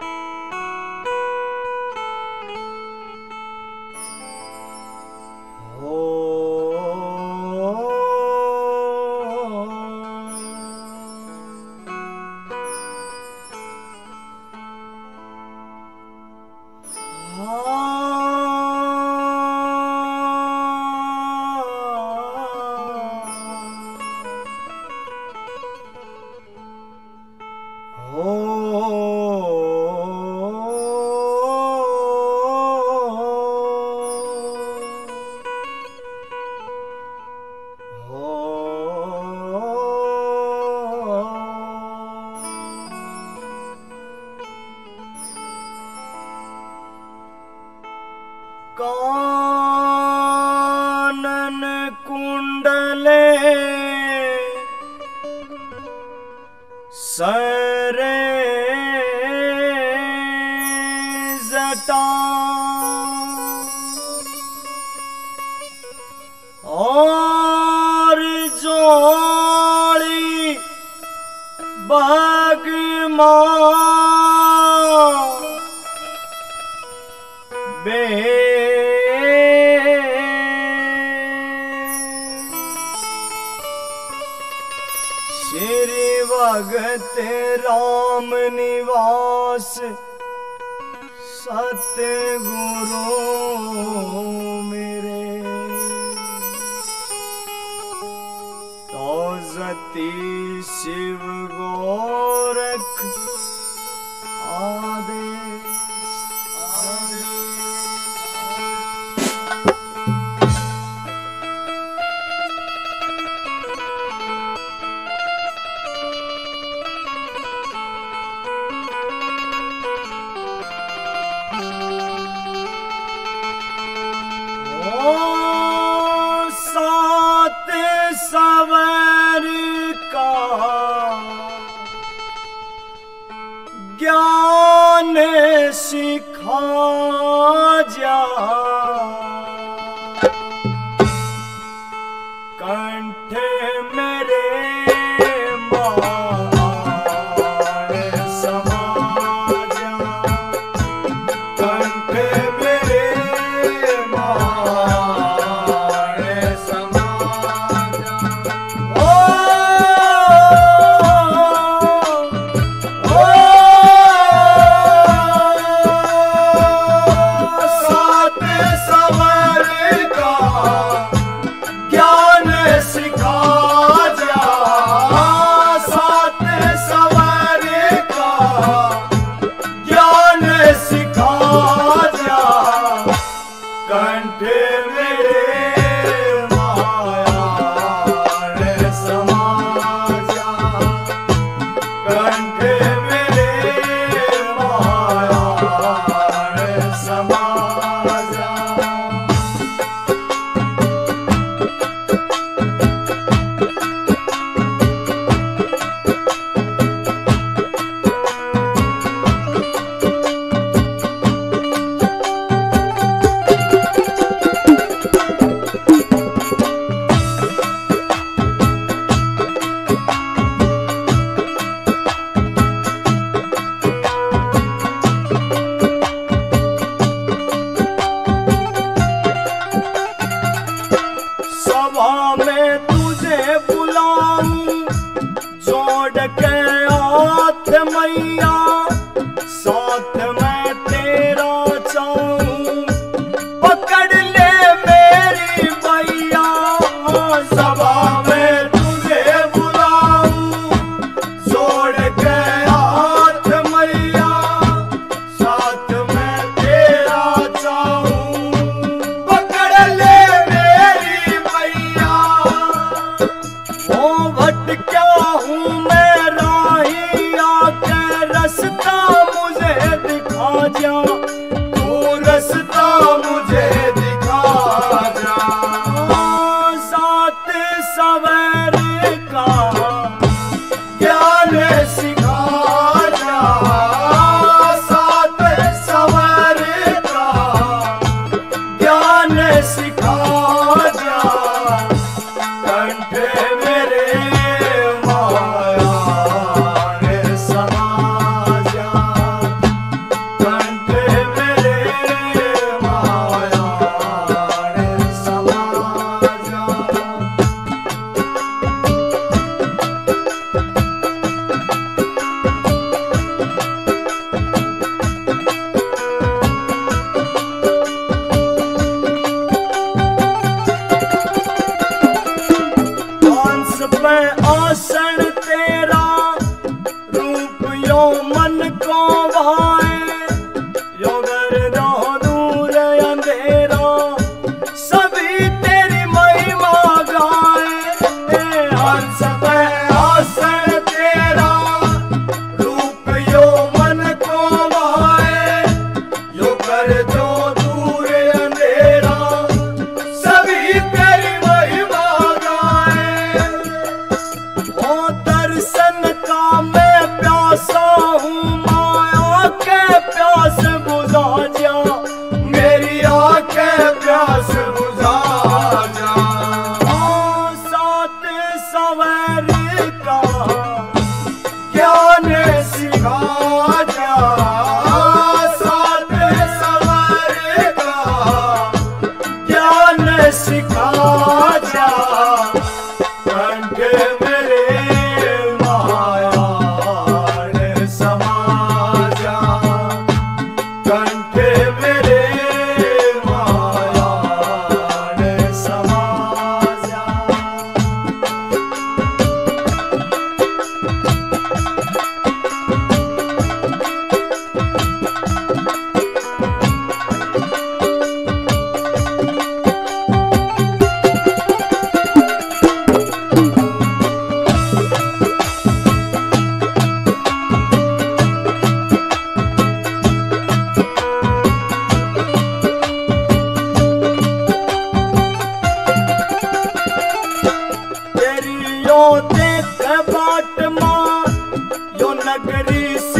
Bye. कुण्डले सरे श्री भगत राम निवास। सतगुरु मेरे। तो जती शिव गोरख Shikar. मन को। शिखा नगरी